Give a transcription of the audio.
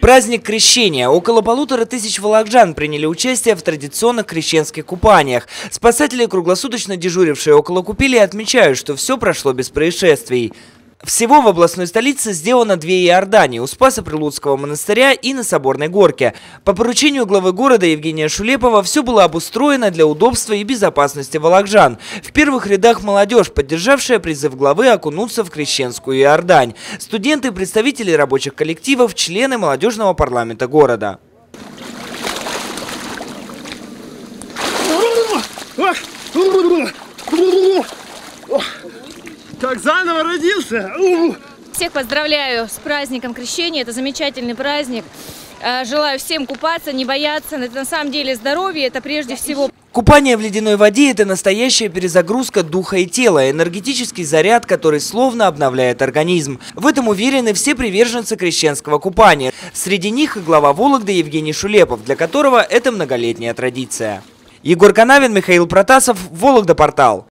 Праздник крещения. Около полутора тысяч волокжан приняли участие в традиционных крещенских купаниях. Спасатели, круглосуточно дежурившие около купели, отмечают, что все прошло без происшествий. Всего в областной столице сделано две Иордании – у Спаса Прилуцкого монастыря и на Соборной горке. По поручению главы города Евгения Шулепова все было обустроено для удобства и безопасности волокжан. В первых рядах молодежь, поддержавшая призыв главы окунуться в крещенскую Иордань. Студенты, представители рабочих коллективов, члены молодежного парламента города. Как заново родился. Всех поздравляю с праздником крещения. Это замечательный праздник. Э, Желаю всем купаться, не бояться. Это на самом деле здоровье, это прежде всего. Купание в ледяной воде – это настоящая перезагрузка духа и тела, энергетический заряд, который словно обновляет организм. В этом уверены все приверженцы крещенского купания. Среди них и глава Вологды Евгений Шулепов, для которого это многолетняя традиция. Егор Канавин, Михаил Протасов, Вологда Портал.